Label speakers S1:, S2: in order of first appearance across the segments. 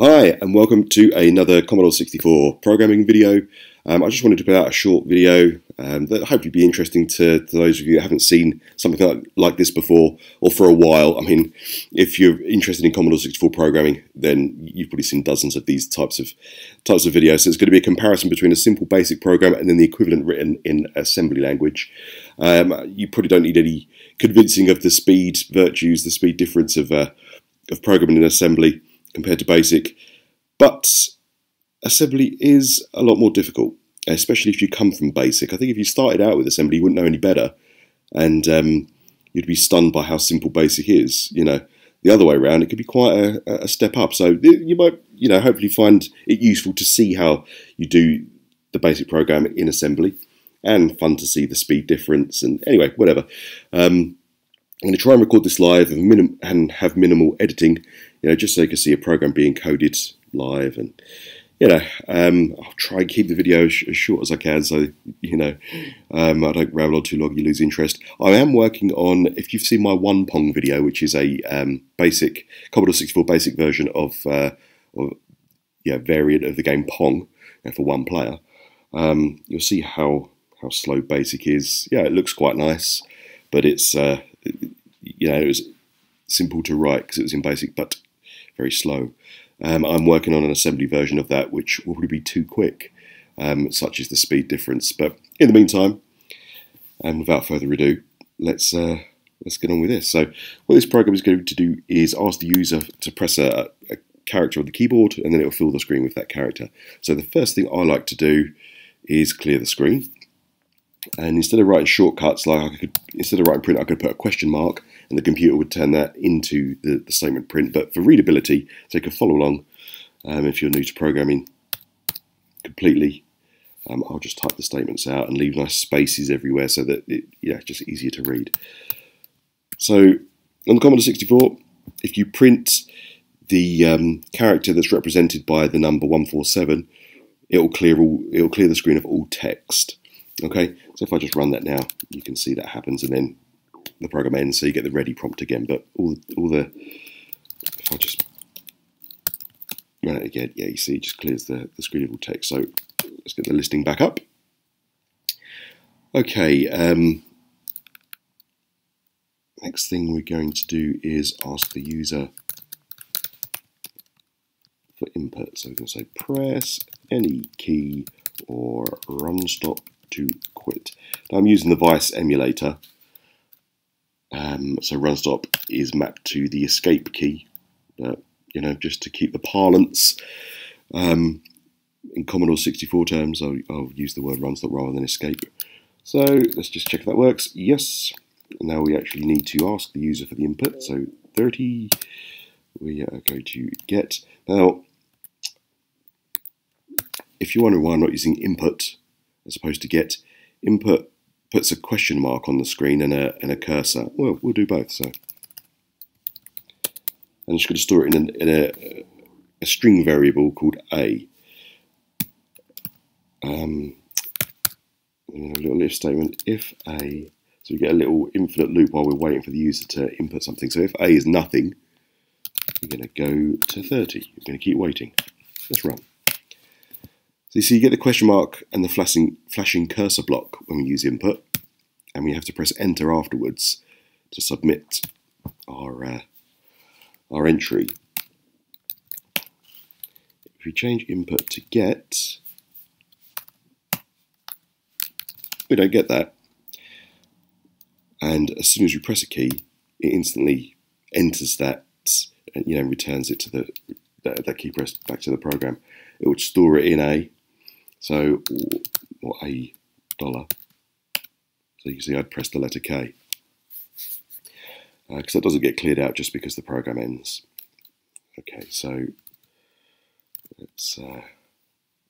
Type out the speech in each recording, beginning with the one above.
S1: Hi and welcome to another Commodore 64 programming video. Um, I just wanted to put out a short video um, that hopefully be interesting to, to, those of you that haven't seen something like, like, this before or for a while. I mean, if you're interested in Commodore 64 programming, then you've probably seen dozens of these types of types of videos. So it's going to be a comparison between a simple basic program and then the equivalent written in assembly language. Um, you probably don't need any convincing of the speed virtues, the speed difference of uh, of programming in assembly compared to basic. But assembly is a lot more difficult, especially if you come from basic. I think if you started out with assembly, you wouldn't know any better, and um, you'd be stunned by how simple basic is. You know, the other way around, it could be quite a, a step up. So you might, you know, hopefully find it useful to see how you do the basic program in assembly, and fun to see the speed difference. And anyway, whatever. Um, I'm going to try and record this live and, and have minimal editing you know, just so you can see a program being coded live and you know, um, I'll try and keep the video as, as, short as I can so, you know, um, I don't ramble on too long, you lose interest. I am working on, if you've seen my One Pong video, which is a um, basic, Commodore 64 basic version of, uh, yeah, variant of the game Pong for one player, um, you'll see how, how slow basic is. Yeah, it looks quite nice, but it's, uh, you know, it was simple to write because it was in basic, but very slow. Um, I'm working on an assembly version of that, which will probably be too quick, um, such is the speed difference. But in the meantime, and without further ado, let's uh, let's get on with this. So what this program is going to do is ask the user to press a, a character on the keyboard, and then it will fill the screen with that character. So the first thing I like to do is clear the screen. And instead of writing shortcuts, like I could, instead of writing print, I could put a question mark and the computer would turn that into the, the statement print. But for readability, so you can follow along um, if you're new to programming completely, um, I'll just type the statements out and leave nice spaces everywhere so that it, yeah, just easier to read. So on the Commodore 64, if you print the um, character that's represented by the number 147, it'll clear all it'll clear the screen of all text. Okay, so if I just run that now, you can see that happens, and then the program ends, so you get the ready prompt again. But all all the if I just run it again, yeah, you see, it just clears the, the screen of all text. So let's get the listing back up. Okay. Um, next thing we're going to do is ask the user for input. So we're going to say press any key or run stop to quit. Now I'm using the Vice emulator um, so run stop is mapped to the escape key, but you know, just to keep the parlance. Um, in Commodore 64 terms, I'll, I'll, use the word run stop rather than escape. So let's just check if that works. Yes. Now we actually need to ask the user for the input. So 30, we are going to get. Now, if you're wondering why I'm not using input as opposed to get, input puts a question mark on the screen and a, and a cursor. Well, we'll do both. So I'm just going to store it in, in a, a, string variable called a. Um, a little if statement, if a, so we get a little infinite loop while we're waiting for the user to input something. So if a is nothing, we're going to go to 30. We're going to keep waiting. Let's run. So you see you get the question mark and the flashing, flashing cursor block when we use input, and we have to press enter afterwards to submit our, uh, our entry. If we change input to get, we don't get that. And as soon as you press a key, it instantly enters that, you know, returns it to the that, that key press back to the program. It would store it in a so, or a dollar. So you can see I'd press the letter K. Because uh, that doesn't get cleared out just because the program ends. Okay, so let's uh,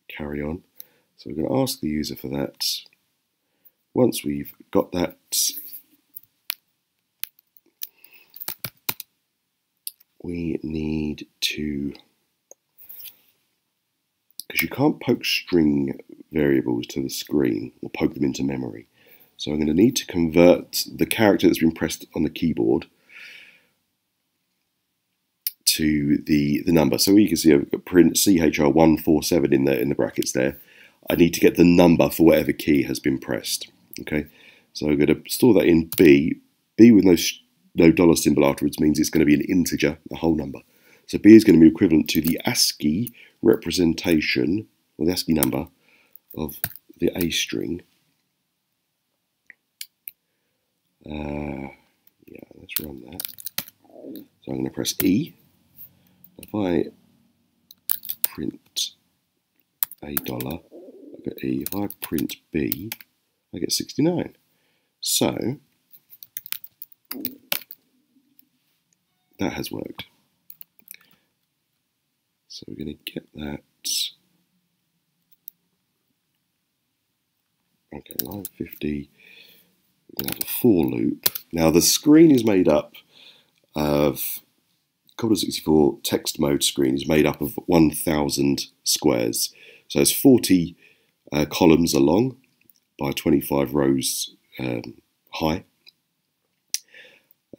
S1: carry on. So we're going to ask the user for that. Once we've got that, we need to because you can't poke string variables to the screen or poke them into memory. So I'm going to need to convert the character that's been pressed on the keyboard to the, the number. So you can see I've got print CHR147 in the, in the brackets there. I need to get the number for whatever key has been pressed. Okay, so I'm going to store that in B. B with no, no dollar symbol afterwards means it's going to be an integer, a whole number. So B is going to be equivalent to the ASCII representation, or the ASCII number, of the A string. Uh, yeah, let's run that. So I'm going to press E. If I print a dollar, I get E. If I print B, I get 69. So that has worked. So we're going to get that. Okay, line 50. We're going to have a for loop. Now the screen is made up of Commodore 64 text mode screen is made up of 1,000 squares. So it's 40 uh, columns along by 25 rows um, high.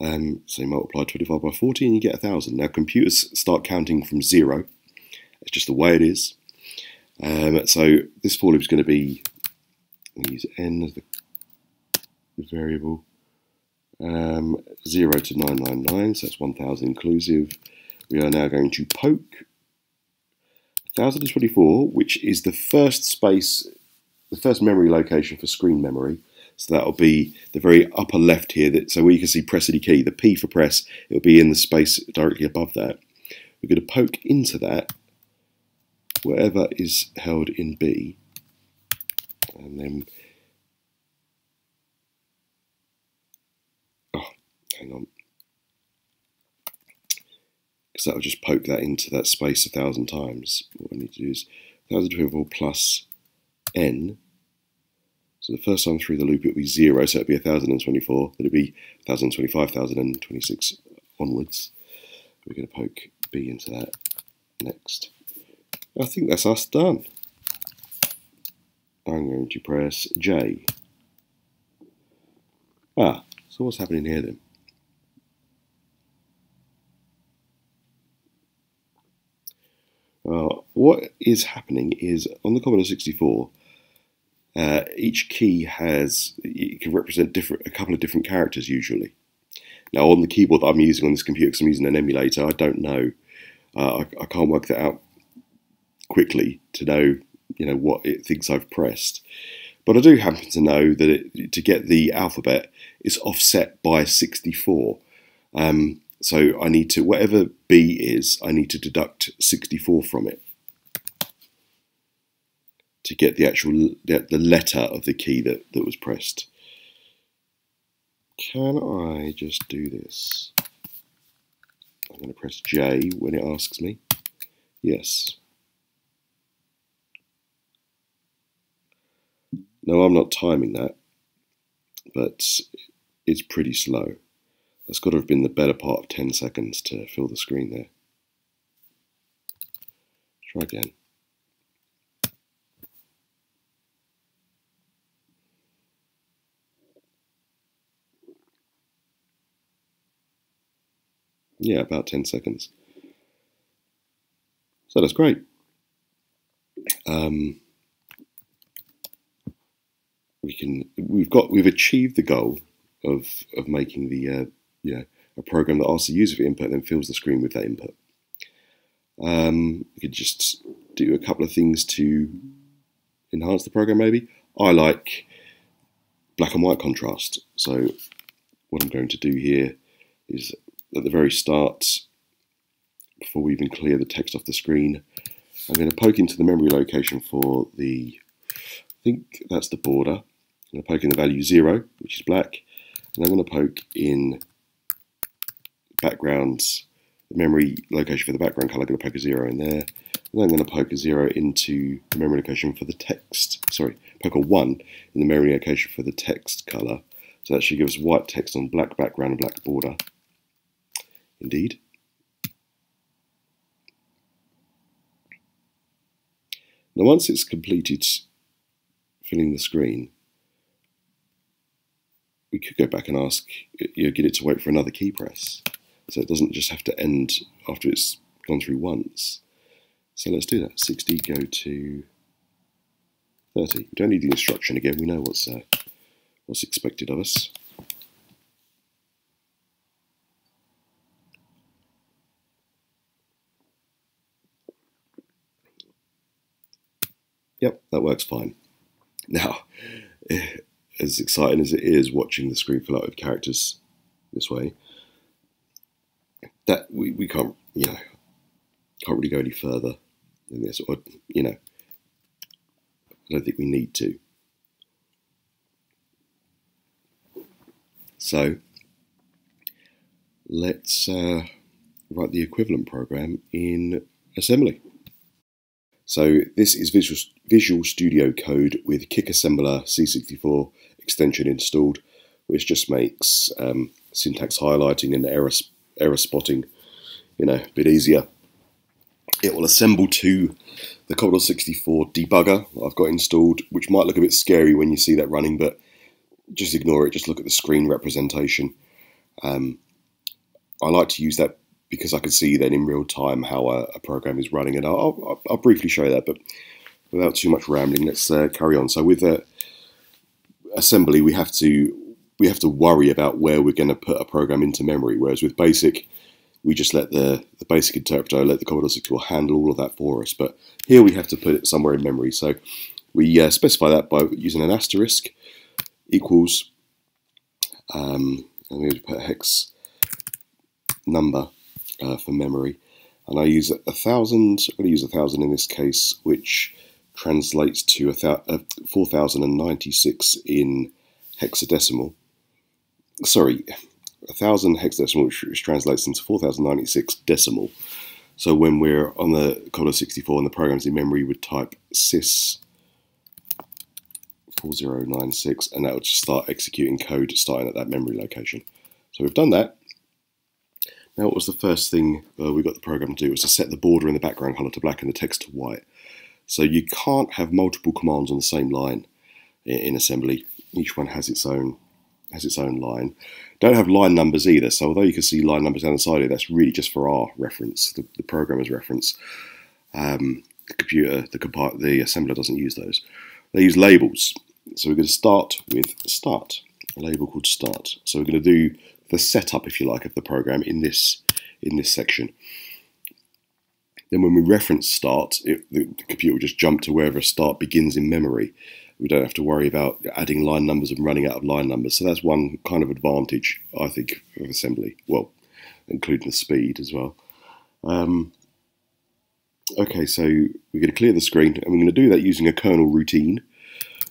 S1: Um, so you multiply 25 by 40 and you get 1,000. Now computers start counting from zero it's just the way it is. Um, so this for loop is going to be, use n as the, the variable, um, 0 to 999, so that's 1000 inclusive. We are now going to poke 1024, which is the first space, the first memory location for screen memory. So that'll be the very upper left here. That, so where you can see press any key, the P for press, it'll be in the space directly above that. We're going to poke into that whatever is held in B, and then, oh, hang on, because that'll just poke that into that space a thousand times. What I need to do is 1024 plus n, so the first time through the loop it'll be 0, so it'll be 1024, then it'll be 1025, 1026 onwards. We're going to poke B into that next. I think that's us done. I'm going to press J. Ah, so what's happening here then? Uh, what is happening is on the Commodore 64, uh, each key has it can represent different a couple of different characters usually. Now on the keyboard that I'm using on this computer, because I'm using an emulator, I don't know. Uh, I, I, can't work that out quickly to know you know what it thinks I've pressed. But I do happen to know that it, to get the alphabet is offset by 64. Um, so I need to, whatever B is, I need to deduct 64 from it to get the actual, the letter of the key that, that was pressed. Can I just do this? I'm going to press J when it asks me. Yes. No, I'm not timing that, but it's pretty slow. That's got to have been the better part of 10 seconds to fill the screen there. Try again. Yeah, about 10 seconds. So that's great. Um, we can we've got we've achieved the goal of of making the uh, a program that asks the user for input and then fills the screen with that input. Um, we could just do a couple of things to enhance the program maybe. I like black and white contrast. So what I'm going to do here is at the very start, before we even clear the text off the screen, I'm going to poke into the memory location for the, I think that's the border. I'm going to poke in the value 0, which is black, and I'm going to poke in backgrounds, the memory location for the background color, I'm going to poke a 0 in there, and I'm going to poke a 0 into the memory location for the text, sorry, poke a 1 in the memory location for the text color. So that should give us white text on black background and black border. Indeed. Now once it's completed filling the screen, we could go back and ask, you know, get it to wait for another key press. So it doesn't just have to end after it's gone through once. So let's do that. 60 go to 30. We don't need the instruction again. We know what's uh, what's expected of us. Yep, that works fine. Now, as exciting as it is watching the screen fill out with characters this way, that we, we can't, you know, can't really go any further than this, or, you know, I don't think we need to. So, let's uh, write the equivalent program in assembly. So this is Visual, Visual Studio Code with Kick Assembler C64 extension installed, which just makes um, syntax highlighting and error, error spotting, you know, a bit easier. It will assemble to the Commodore 64 debugger I've got installed, which might look a bit scary when you see that running, but just ignore it. Just look at the screen representation. Um, I like to use that because I can see then in real time how a, a program is running, and I'll, I'll, I'll, briefly show you that, but without too much rambling, let's uh, carry on. So with uh, assembly, we have to we have to worry about where we're going to put a program into memory, whereas with BASIC, we just let the, the BASIC interpreter, let the Commodore 64 handle all of that for us. But here we have to put it somewhere in memory, so we uh, specify that by using an asterisk equals, um, going to put a hex number uh, for memory. And I use a thousand, I'm going to use a thousand in this case, which translates to a uh, 4096 in hexadecimal. Sorry, a thousand hexadecimal, which, translates into 4096 decimal. So when we're on the Commodore 64 and the program's in memory, we would type sys 4096 and that would just start executing code starting at that memory location. So we've done that. Now, what was the first thing uh, we got the program to do was to set the border in the background color to black and the text to white. So you can't have multiple commands on the same line in, assembly. Each one has its own has its own line. Don't have line numbers either. So although you can see line numbers down the side here, that's really just for our reference, the, the programmer's reference. Um, the computer, the, the assembler doesn't use those. They use labels. So we're going to start with start, a label called start. So we're going to do the setup, if you like, of the program in this in this section. Then when we reference start, it, the, computer will just jump to wherever start begins in memory. We don't have to worry about adding line numbers and running out of line numbers. So that's one kind of advantage, I think, of assembly. Well, including the speed as well. Um, okay, so we're going to clear the screen, and we're going to do that using a kernel routine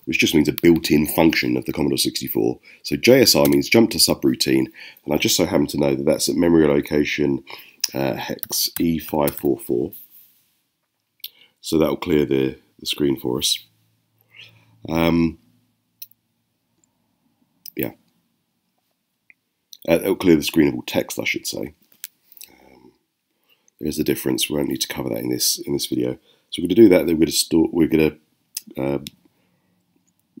S1: which just means a built-in function of the Commodore 64. So JSR means jump to subroutine, and I just so happen to know that that's at memory location uh, hex E544. So that will clear the, the screen for us. Um, yeah. Uh, it'll clear the screen of all text, I should say. Um, there's a difference. We won't need to cover that in this in this video. So we're going to do that. Then we're going to store. We're going to uh,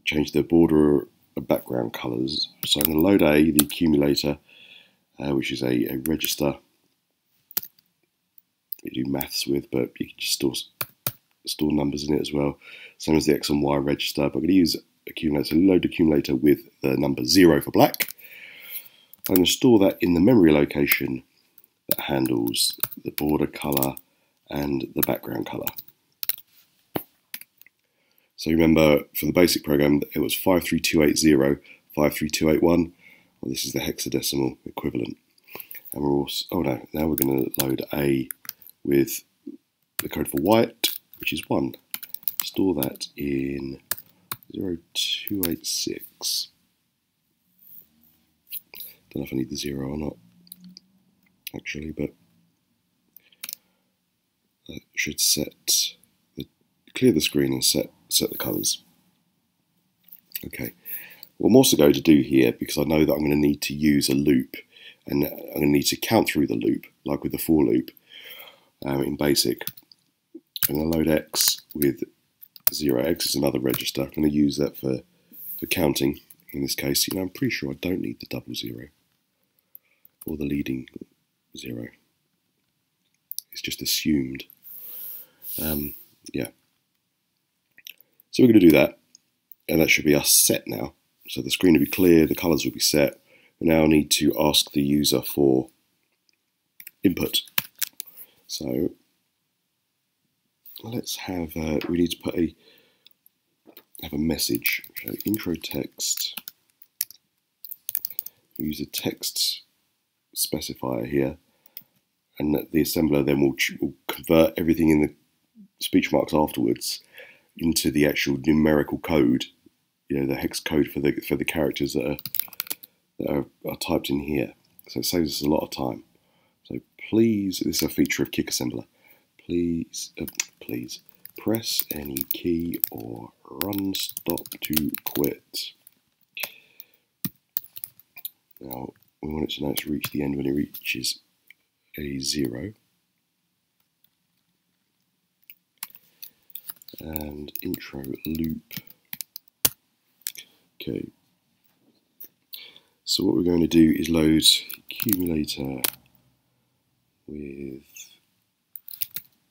S1: change the border background colors. So I'm going to load A, the accumulator, uh, which is a, a register you do maths with, but you can just store store numbers in it as well. Same as the X and Y register, but I'm going to use accumulator, load accumulator with the number zero for black. I'm going to store that in the memory location that handles the border color and the background color. So remember, for the basic program, it was 53280, 53281. Well, this is the hexadecimal equivalent. And we're also, oh no, now we're going to load A with the code for white, which is 1. Store that in 0286. Don't know if I need the 0 or not, actually, but that should set, the, clear the screen and set set the colours. Okay, what I'm also going to do here, because I know that I'm going to need to use a loop, and I'm going to need to count through the loop, like with the for loop um, in BASIC. I'm going to load X with 0. X is another register. I'm going to use that for, for counting in this case. You know, I'm pretty sure I don't need the double zero or the leading zero. It's just assumed. Um, yeah. So we're going to do that, and that should be us set now. So the screen will be clear, the colours will be set. We now need to ask the user for input. So let's have, uh, we need to put a, have a message. So intro text, use a text specifier here, and the assembler then will, will convert everything in the speech marks afterwards into the actual numerical code, you know, the hex code for the for the characters that are that are, are typed in here. So it saves us a lot of time. Please, this is a feature of Kick Assembler. Please, uh, please press any key or run stop to quit. Now we want it to know it's reached the end when it reaches a zero. and intro loop. Okay, so what we're going to do is load accumulator with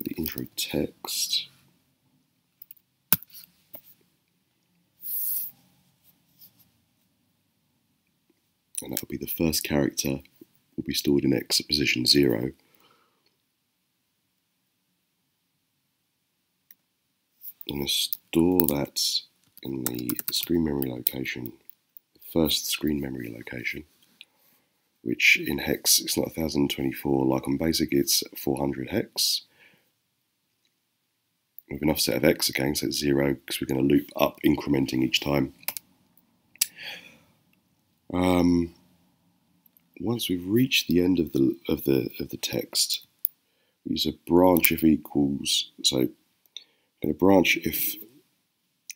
S1: the intro text. And that'll be the first character will be stored in X position zero. I'm going to store that in the screen memory location, first screen memory location, which in hex it's not 1024 like on basic, it's 400 hex. With an offset of x again, so it's zero because we're going to loop up, incrementing each time. Um, once we've reached the end of the of the of the text, we use a branch if equals so going to branch if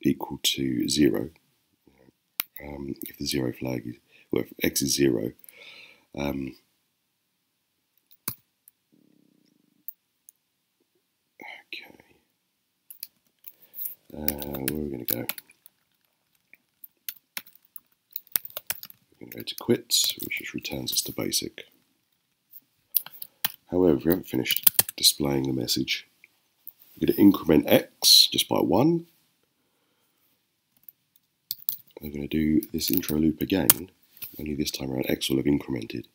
S1: equal to 0, um, if the 0 flag is, well, if x is 0, um, okay, uh, where are we going to go? We're going to go to quit, which just returns us to basic. However, we haven't finished displaying the message. We're going to increment x just by 1. I'm going to do this intro loop again, only this time around x will have incremented.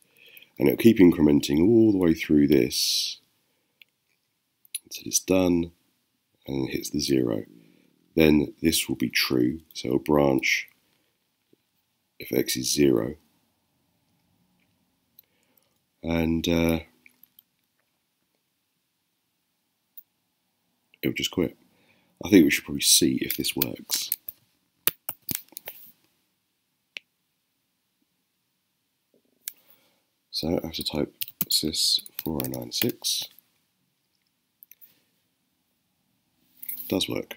S1: And it'll keep incrementing all the way through this until it's done and it hits the 0. Then this will be true, so it'll branch if x is 0. And uh, it'll just quit. I think we should probably see if this works. So I have to type sys4096. does work.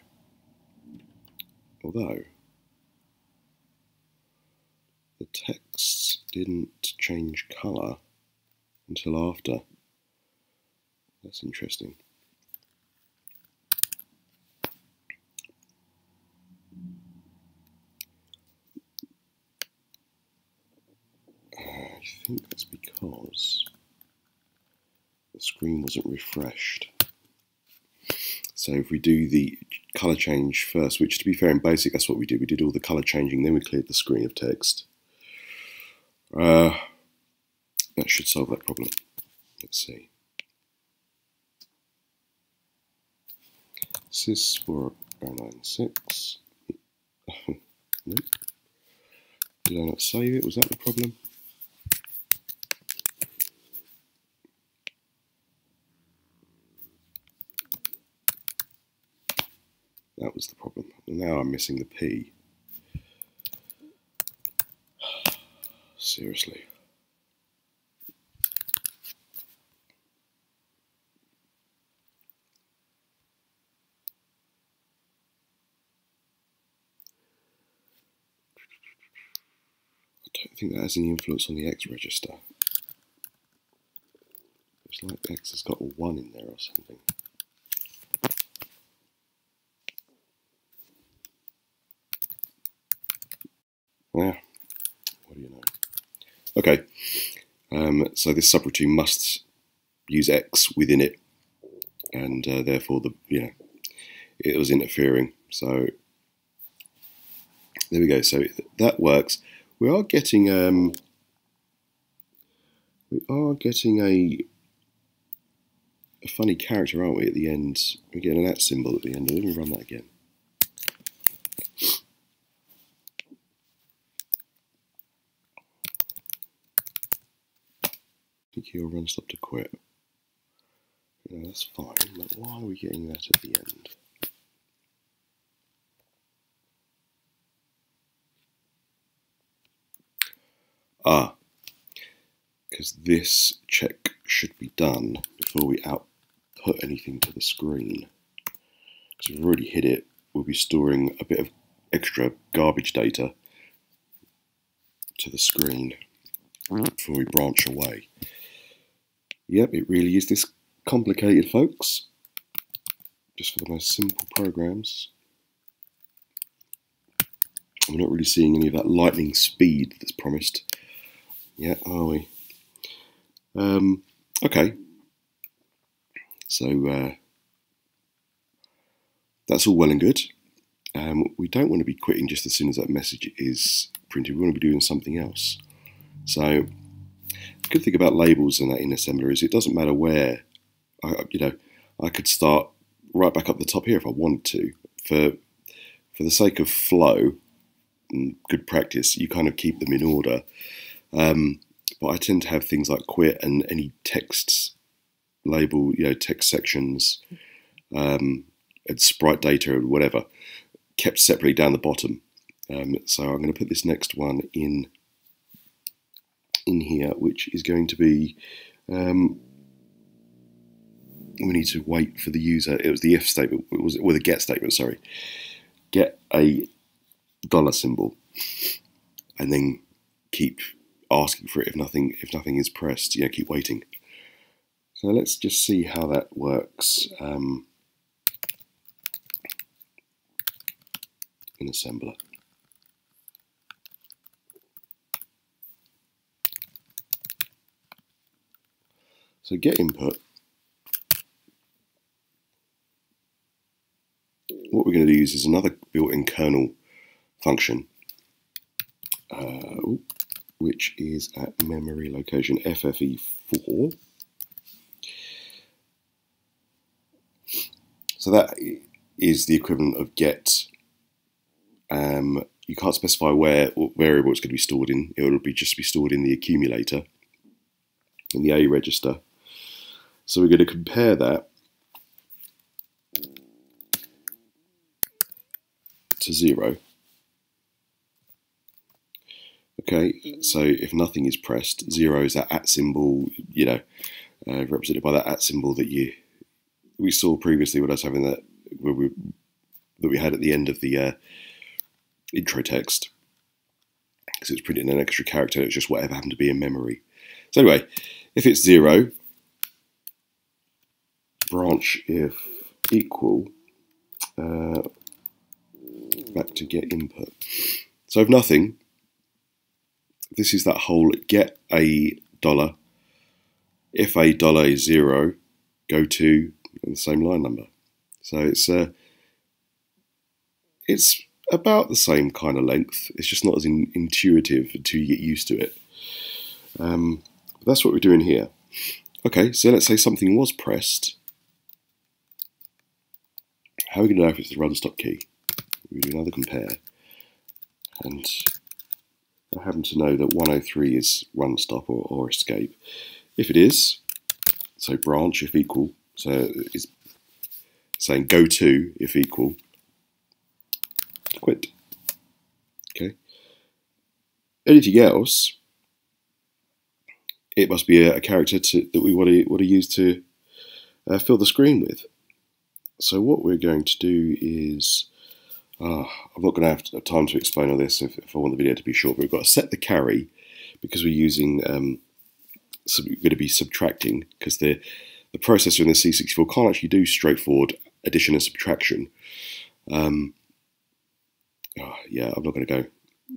S1: Although the text didn't change colour until after. That's interesting. I think that's because the screen wasn't refreshed. So if we do the color change first, which to be fair in basic, that's what we did. We did all the color changing, then we cleared the screen of text. Uh, that should solve that problem. Let's see. sys4096. nope. Did I not save it? Was that the problem? That was the problem. Now I'm missing the P. Seriously. I don't think that has any influence on the X register. It's like X has got a 1 in there or something. Yeah, what do you know? Okay, um, so this subroutine must use X within it, and uh, therefore the you know it was interfering. So there we go. So that works. We are getting um, we are getting a a funny character, aren't we? At the end, we're getting an at symbol at the end. Let me run that again. Think he'll run stop to quit. Yeah, that's fine, but why are we getting that at the end? Ah, because this check should be done before we output anything to the screen. Because we've already hit it, we'll be storing a bit of extra garbage data to the screen before we branch away. Yep, it really is this complicated, folks. Just for the most simple programs. We're not really seeing any of that lightning speed that's promised yet, are we? Um, okay. So uh, that's all well and good. Um, we don't want to be quitting just as soon as that message is printed. We want to be doing something else. So good thing about labels and that in assembler is it doesn't matter where, I, you know, I could start right back up the top here if I wanted to. For for the sake of flow and good practice, you kind of keep them in order. Um, but I tend to have things like quit and any texts label, you know, text sections, um, and sprite data or whatever, kept separately down the bottom. Um, so I'm going to put this next one in in here, which is going to be, um, we need to wait for the user. It was the if statement, it was well, the get statement. Sorry, get a dollar symbol, and then keep asking for it if nothing if nothing is pressed. You know, keep waiting. So let's just see how that works um, in assembler. So get input. What we're going to use is another built-in kernel function, uh, which is at memory location FFE4. So that is the equivalent of get. Um, you can't specify where what variable it's going to be stored in. It will be just be stored in the accumulator in the A register. So we're going to compare that to zero. Okay, so if nothing is pressed, zero is that at symbol, you know, uh, represented by that at symbol that you we saw previously when I was having that we that we had at the end of the uh, intro text because it was printed in an extra character. It's just whatever happened to be in memory. So anyway, if it's zero, branch if equal uh, back to get input. So if nothing, this is that whole get a dollar. If a dollar is zero, go to the same line number. So it's uh, it's about the same kind of length. It's just not as in, intuitive until you get used to it. Um, that's what we're doing here. Okay, so let's say something was pressed how are we going to know if it's the run stop key? We do another compare, and I happen to know that 103 is run stop or, or escape. If it is, so branch if equal, so it's saying go to if equal, quit. Okay. Anything else, it must be a, a character to, that we want to, want to use to uh, fill the screen with. So what we're going to do is, uh, I'm not going to have time to explain all this if, if, I want the video to be short, but we've got to set the carry because we're using, um, so we're going to be subtracting because the, the processor in the C64 can't actually do straightforward addition and subtraction. Um, oh, yeah, I'm not going to go.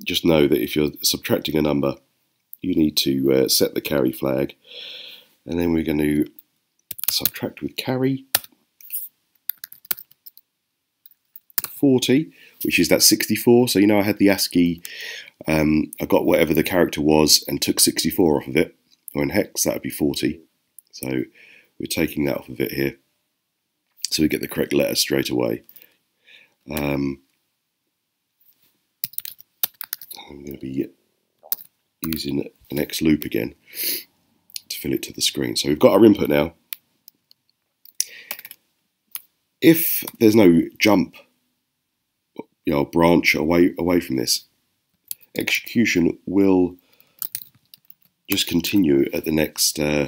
S1: Just know that if you're subtracting a number, you need to uh, set the carry flag, and then we're going to subtract with carry. 40, which is that 64. So you know I had the ASCII, um, I got whatever the character was and took 64 off of it. Or in hex, that would be 40. So we're taking that off of it here. So we get the correct letter straight away. Um, I'm going to be using an X loop again to fill it to the screen. So we've got our input now. If there's no jump, you know, branch away away from this, execution will just continue at the next uh,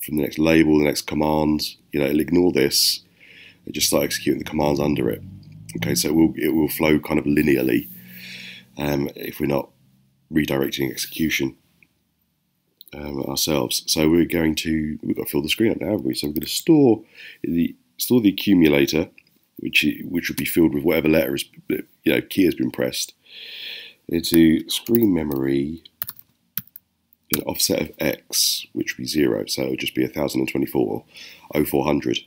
S1: from the next label, the next command. You know, it'll ignore this and just start executing the commands under it. Okay, so it will it will flow kind of linearly um, if we're not redirecting execution um, ourselves. So we're going to we've got to fill the screen up now, haven't we? So we're going to store the store the accumulator, which which will be filled with whatever letter is you know key has been pressed into screen memory an offset of x, which would be zero, so it would just be 1024 0400.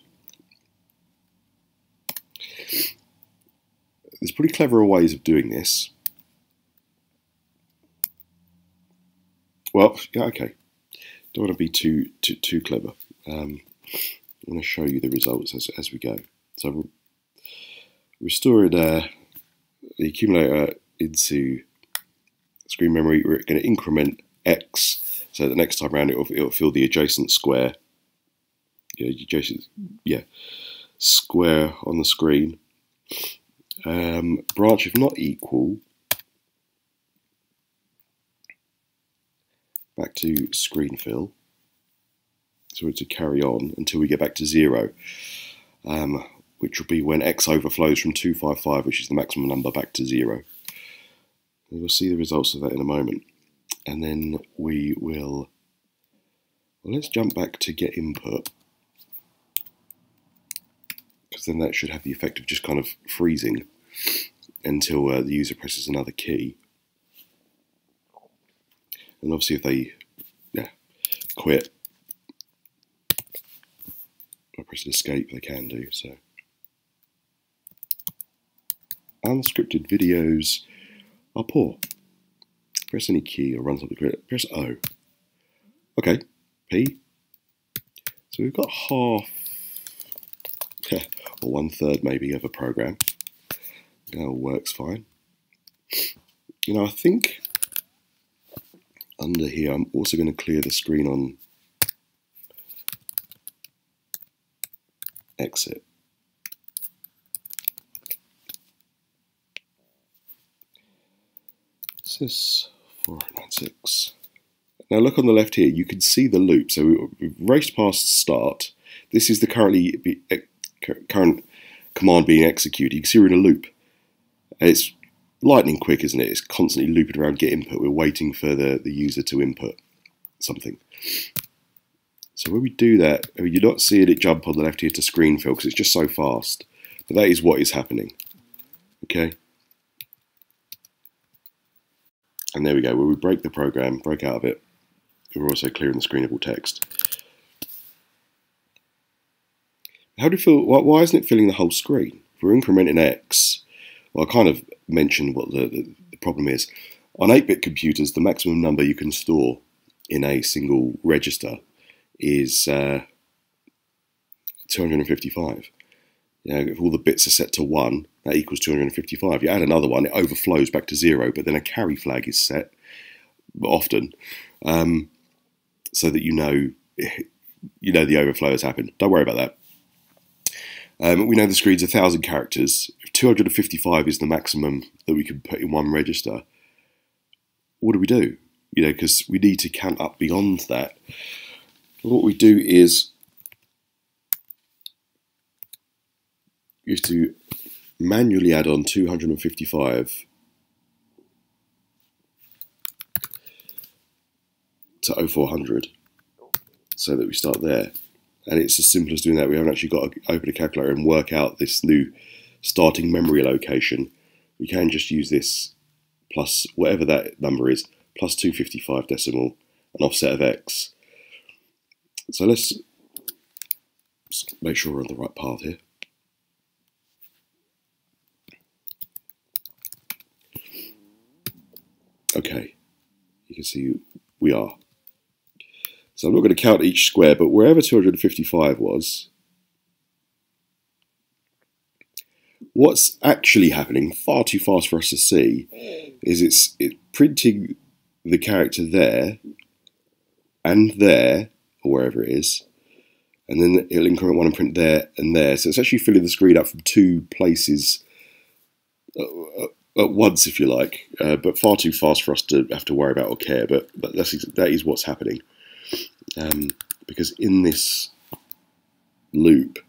S1: There's pretty clever ways of doing this. Well, yeah, okay. Don't want to be too too, too clever. Um, I want to show you the results as, as we go. So restoring uh, the accumulator into screen memory. We're going to increment x, so the next time around it will, it will fill the adjacent square. Yeah, adjacent, yeah, square on the screen. Um, branch if not equal back to screen fill. So to carry on until we get back to zero, um, which will be when x overflows from 255, which is the maximum number, back to zero. And we'll see the results of that in a moment. And then we will, well, let's jump back to get input. Because then that should have the effect of just kind of freezing until uh, the user presses another key. And obviously if they yeah, quit or press escape, they can do so. Unscripted videos are poor. Press any key or run something. Press O. Okay, P. So we've got half, or one third maybe, of a program. All works fine. You know, I think under here, I'm also going to clear the screen on exit. Sys 496. Now look on the left here, you can see the loop. So we've raced past start. This is the currently current command being executed. You can see we're in a loop. It's lightning quick, isn't it? It's constantly looping around get input. We're waiting for the, the user to input something. So when we do that, I mean, you're not seeing it jump on the left here to screen fill because it's just so fast. But that is what is happening. Okay. And there we go. Where we break the program, break out of it, we're also clearing the screenable text. How do you feel? Why, isn't it filling the whole screen? If we're incrementing x, well, I kind of mentioned what the, the, the problem is. On 8-bit computers, the maximum number you can store in a single register is uh, 255. You know, if all the bits are set to 1, that equals 255. You add another one, it overflows back to 0, but then a carry flag is set, often, um, so that you know you know the overflow has happened. Don't worry about that. Um, we know the screen's 1,000 characters. If 255 is the maximum that we can put in one register, what do we do? You know, because we need to count up beyond that. What we do is you have to manually add on 255 to 0400 so that we start there and it's as simple as doing that. We haven't actually got to open a calculator and work out this new starting memory location. We can just use this plus whatever that number is, plus 255 decimal, an offset of x. So let's make sure we're on the right path here. Okay, you can see we are. So I'm not going to count each square, but wherever 255 was, what's actually happening, far too fast for us to see, is it's it printing the character there and there, or wherever it is, and then it'll increment one and print there and there. So it's actually filling the screen up from two places uh, uh, at once, if you like, uh, but far too fast for us to have to worry about or care. But, that's that is what's happening, um, because in this loop,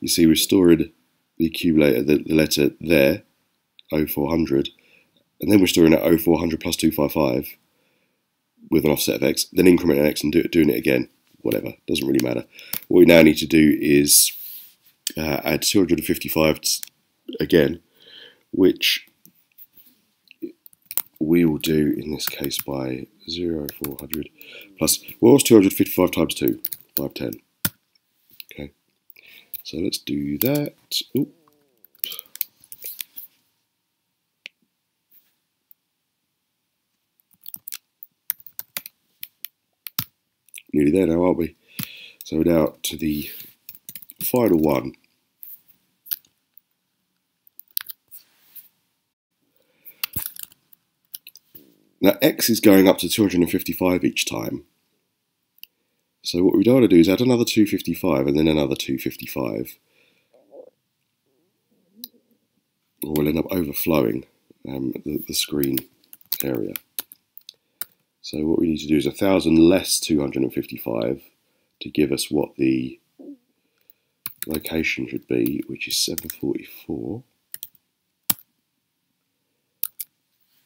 S1: you see we stored the accumulator, the, the letter there, 0400, and then we're storing at 0400 plus 255 with an offset of x, then increment x and do, doing it again. Whatever, doesn't really matter. What we now need to do is uh, add 255 again, which we will do in this case by 0, 400 plus, what was 255 times 2? 510. Okay, so let's do that. Ooh. Nearly there now, aren't we? So now to the final one. Now x is going up to 255 each time. So what we don't want to do is add another 255 and then another 255. Or we'll end up overflowing um, the, the screen area. So what we need to do is 1,000 less 255 to give us what the location should be, which is 744.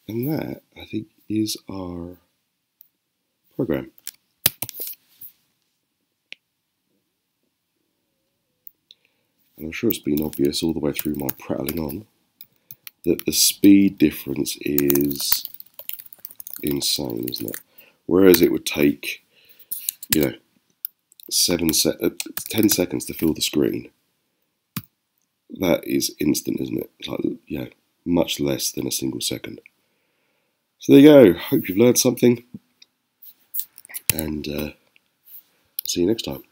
S1: And that, I think, is our program. And I'm sure it's been obvious all the way through my prattling on that the speed difference is insane, isn't it? Whereas it would take, you know, seven se uh, 10 seconds to fill the screen, that is instant, isn't it? Like, know, much less than a single second. So there you go. Hope you've learned something. And uh, see you next time.